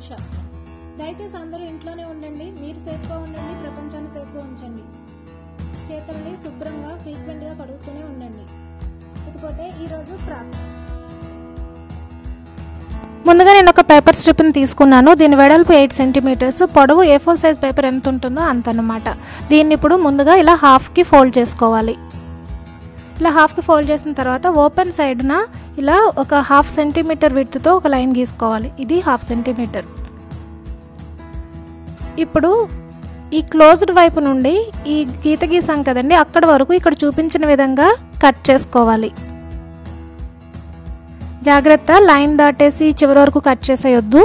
ఉష దయచేసి అందరూ ఇంట్లోనే ఉండండి మీరు సేఫ్గా ఉండండి ప్రపంచాన్ని సేఫ్గా ఉంచండి. చేతుల్ని శుభ్రంగా ఫ్రీక్వెంట్గా కడుగుతూనే ఉండండి. ఇకపోతే ఈరోజు క్రాఫ్ట్ ముందుగా నేను ఒక పేపర్ స్ట్రిప్ని తీసుకున్నాను. దీని వెడల్పు ఎయిట్ సెంటీమీటర్స్. పొడవు ఏ ఫోర్ సైజ్ పేపర్ ఎంత ఉంటుందో అంత అనమాట దీన్ని ఇప్పుడు ముందుగా ఇలా హాఫ్కి ఫోల్డ్ చేసుకోవాలి. ఇలా హాఫ్కి ఫోల్డ్ చేసిన తర్వాత ఓపెన్ సైడ్న ఇలా ఒక హాఫ్ సెంటీమీటర్ విడ్త్తో ఒక లైన్ గీసుకోవాలి. ఇది హాఫ్ సెంటీమీటర్ ఇప్పుడు ఈ క్లోజ్డ్ వైపు నుండి ఈ గీత గీసాం కదండి అక్కడ వరకు ఇక్కడ చూపించిన విధంగా కట్ చేసుకోవాలి. జాగ్రత్త లైన్ దాటేసి చివరి వరకు కట్ చేసేయొద్దు.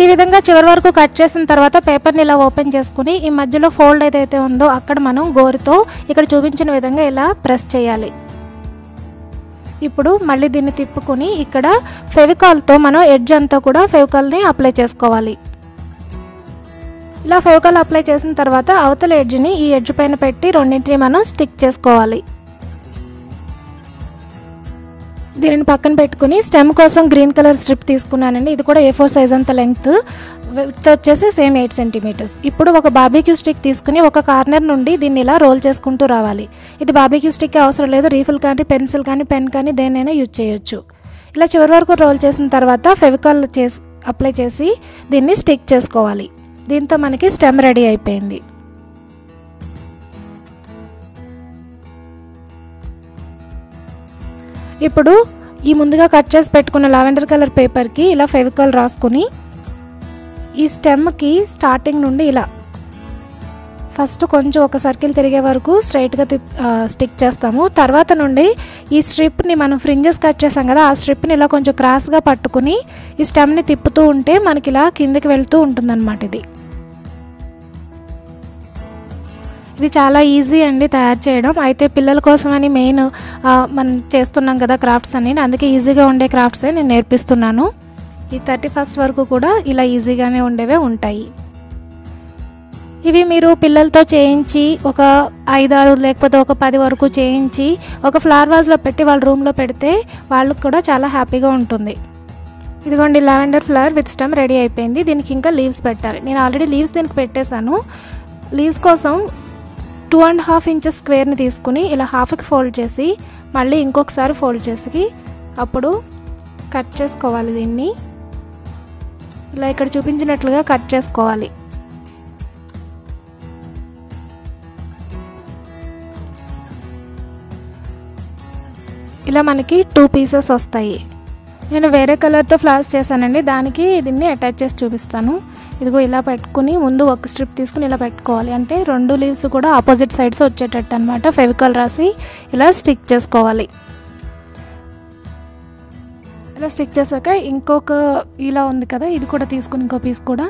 ఈ విధంగా చివరి వరకు కట్ చేసిన తర్వాత పేపర్ని ఇలా ఓపెన్ చేసుకుని ఈ మధ్యలో ఫోల్డ్ ఏదైతే ఉందో అక్కడ మనం గోరుతో ఇక్కడ చూపించిన విధంగా ఇలా ప్రెస్ చేయాలి. ఇప్పుడు మళ్ళీ దీన్ని తిప్పుకొని ఇక్కడ ఫెవికాల్తో మనం ఎడ్జ్ అంతా కూడా ఫెవికాల్ని అప్లై చేసుకోవాలి. ఇలా ఫెవికాల్ అప్లై చేసిన తర్వాత అవతల ఎడ్జ్ని ఈ ఎడ్జ్ పైన పెట్టి రెండింటిని మనం స్టిక్ చేసుకోవాలి. దీనిని పక్కన పెట్టుకుని స్టెమ్ కోసం గ్రీన్ కలర్ స్ట్రిప్ తీసుకున్నానండి. ఇది కూడా ఏ ఫోర్ సైజ్ అంత లెంగ్త్ విత్ వచ్చేసి సేమ్ ఎయిట్ సెంటీమీటర్స్ ఇప్పుడు ఒక బాబీక్యూ స్టిక్ తీసుకుని ఒక కార్నర్ నుండి దీన్ని ఇలా రోల్ చేసుకుంటూ రావాలి. ఇది బాబీక్యూ స్టిక్ అవసరం లేదు. రీఫిల్ కానీ పెన్సిల్ కానీ పెన్ కానీ దేనైనా యూజ్ చేయొచ్చు. ఇలా చివరి వరకు రోల్ చేసిన తర్వాత ఫెవికాల్ చేసి అప్లై చేసి దీన్ని స్టిక్ చేసుకోవాలి. దీంతో మనకి స్టెమ్ రెడీ అయిపోయింది. ఇప్పుడు ఈ ముందుగా కట్ చేసి పెట్టుకున్న లావెండర్ కలర్ పేపర్కి ఇలా ఫెవికాల్ రాసుకుని ఈ స్టెమ్కి స్టార్టింగ్ నుండి ఇలా ఫస్ట్ కొంచెం ఒక సర్కిల్ తిరిగే వరకు స్ట్రైట్గా తిప్ స్టిక్ చేస్తాము. తర్వాత నుండి ఈ స్ట్రిప్ని మనం ఫ్రింజెస్ కట్ చేసాం కదా ఆ స్ట్రిప్ని ఇలా కొంచెం క్రాస్గా పట్టుకుని ఈ స్టెమ్ని తిప్పుతూ ఉంటే మనకి ఇలా కిందకి వెళ్తూ ఉంటుందన్నమాట ఇది. ఇది చాలా ఈజీ అండి తయారు చేయడం. అయితే పిల్లల కోసమని మెయిన్ మనం చేస్తున్నాం కదా క్రాఫ్ట్స్ అని అందుకే ఈజీగా ఉండే క్రాఫ్ట్సే నేను నేర్పిస్తున్నాను. ఈ థర్టీ ఫస్ట్ వరకు కూడా ఇలా ఈజీగానే ఉండేవే ఉంటాయి. ఇవి మీరు పిల్లలతో చేయించి ఒక ఐదారు లేకపోతే ఒక పది వరకు చేయించి ఒక ఫ్లవర్ వాజ్లో పెట్టి వాళ్ళ రూమ్లో పెడితే వాళ్ళకు కూడా చాలా హ్యాపీగా ఉంటుంది. ఇదిగోండి lavender flower with stem ready అయిపోయింది. దీనికి ఇంకా లీవ్స్ పెట్టాలి. నేను ఆల్రెడీ లీవ్స్ దీనికి పెట్టేశాను. లీవ్స్ కోసం టూ అండ్ హాఫ్ ఇంచెస్ స్క్వేర్ని తీసుకుని ఇలా హాఫ్కి ఫోల్డ్ చేసి మళ్ళీ ఇంకొకసారి ఫోల్డ్ చేసి అప్పుడు కట్ చేసుకోవాలి దీన్ని. ఇలా ఇక్కడ చూపించినట్లుగా కట్ చేసుకోవాలి. ఇలా మనకి టూ పీసెస్ వస్తాయి. నేను వేరే కలర్తో ఫ్లవర్స్ చేశానండి. దానికి దీన్ని అటాచ్ చేసి చూపిస్తాను. ఇదిగో ఇలా పెట్టుకుని ముందు ఒక స్ట్రిప్ తీసుకుని ఇలా పెట్టుకోవాలి. అంటే రెండు లీవ్స్ కూడా ఆపోజిట్ సైడ్స్ వచ్చేటట్టు అనమాట ఫెవికాల్ రాసి ఇలా స్టిక్ చేసుకోవాలి. ఇలా స్టిక్ చేశాక ఇంకొక ఇలా ఉంది కదా ఇది కూడా తీసుకుని ఇంకో పీస్ కూడా.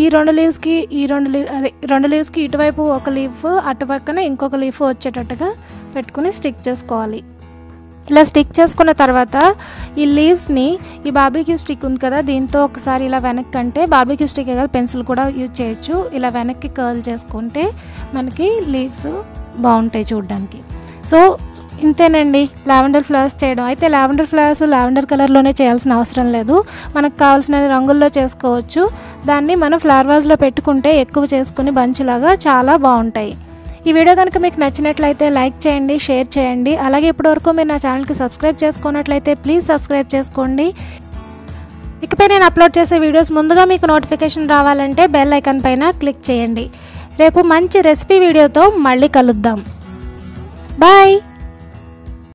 ఈ రెండు లీవ్స్కి ఈ రెండు లీవ్ అదే రెండు లీవ్స్కి ఇటువైపు ఒక లీఫ్ అటుపక్కన ఇంకొక లీఫ్ వచ్చేటట్టుగా పెట్టుకుని స్టిక్ చేసుకోవాలి. ఇలా స్టిక్ చేసుకున్న తర్వాత ఈ లీవ్స్ని ఈ బార్బీక్యూ స్టిక్ ఉంది కదా దీంతో ఒకసారి ఇలా వెనక్కి అంటే బార్బీక్యూ స్టిక్ కదా పెన్సిల్ కూడా యూజ్ చేయొచ్చు. ఇలా వెనక్కి కర్ల్ చేసుకుంటే మనకి లీవ్స్ బాగుంటాయి చూడడానికి. సో ఇంతేనండి. లావెండర్ ఫ్లవర్స్ చేయడం. అయితే లావెండర్ ఫ్లవర్స్ లావెండర్ కలర్లోనే చేయాల్సిన అవసరం లేదు. మనకు కావాల్సిన రంగుల్లో చేసుకోవచ్చు. దాన్ని మనం ఫ్లవర్ వాజ్లో పెట్టుకుంటే ఎక్కువ చేసుకుని బంచ్లాగా చాలా బాగుంటాయి. ఈ వీడియో కనుక మీకు నచ్చినట్లయితే లైక్ చేయండి షేర్ చేయండి. అలాగే ఇప్పటివరకు మీరు నా ఛానల్కి సబ్స్క్రైబ్ చేసుకున్నట్లయితే ప్లీజ్ సబ్స్క్రైబ్ చేసుకోండి. ఇకపై నేను అప్లోడ్ చేసే వీడియోస్ ముందుగా మీకు నోటిఫికేషన్ రావాలంటే బెల్ ఐకాన్ పైన క్లిక్ చేయండి. రేపు మంచి రెసిపీ వీడియోతో మళ్ళీ కలుద్దాం. బాయ్!